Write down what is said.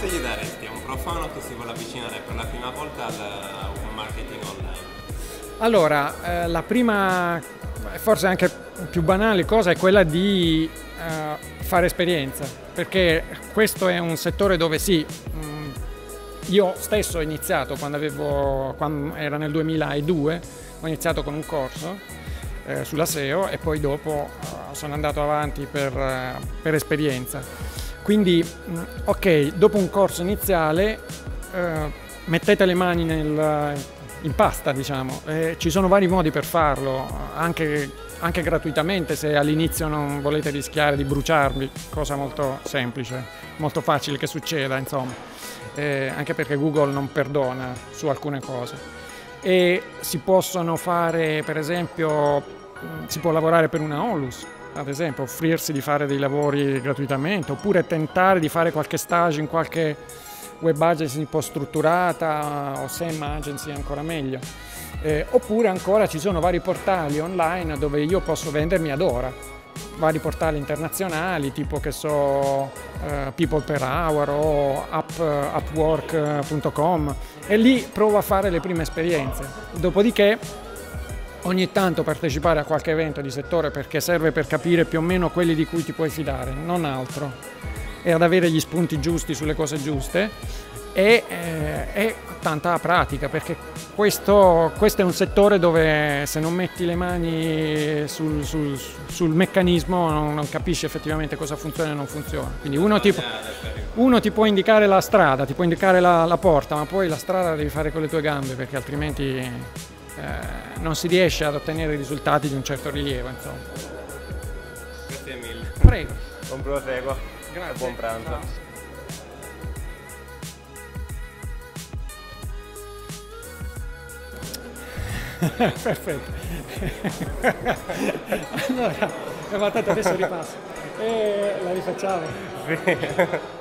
consigli daresti a un profano che si vuole avvicinare per la prima volta al marketing online? Allora, eh, la prima, forse anche più banale cosa è quella di eh, fare esperienza, perché questo è un settore dove sì, mh, mm, io stesso ho iniziato quando, avevo, quando era nel 2002, ho iniziato con un corso eh, sulla SEO e poi dopo uh, sono andato avanti per, uh, per esperienza. Quindi, mm, ok, dopo un corso iniziale uh, mettete le mani nel, in pasta, diciamo. Eh, ci sono vari modi per farlo, anche, anche gratuitamente se all'inizio non volete rischiare di bruciarvi, cosa molto semplice, molto facile che succeda, insomma. Eh, anche perché Google non perdona su alcune cose. E si possono fare, per esempio, si può lavorare per una Onlus, ad esempio, offrirsi di fare dei lavori gratuitamente, oppure tentare di fare qualche stage in qualche web agency un po' strutturata o SEM agency ancora meglio. Eh, oppure ancora ci sono vari portali online dove io posso vendermi ad ora, vari portali internazionali tipo che so uh, People per Hour o up, upwork.com e lì provo a fare le prime esperienze. Dopodiché ogni tanto partecipare a qualche evento di settore perché serve per capire più o meno quelli di cui ti puoi fidare, non altro e ad avere gli spunti giusti sulle cose giuste e, eh, e tanta pratica perché questo, questo, è un settore dove se non metti le mani sul, sul, sul meccanismo non, non, capisci effettivamente cosa funziona e non funziona. Quindi uno ti, uno ti può indicare la strada, ti può indicare la, la, porta, ma poi la strada la devi fare con le tue gambe perché altrimenti eh, non si riesce ad ottenere risultati di un certo rilievo. Insomma. Grazie mille. Prego. Buon proseguo. Grazie. Buon pranzo. Perfetto. allora, abbiamo adesso ripasso. E la rifacciamo. Sì.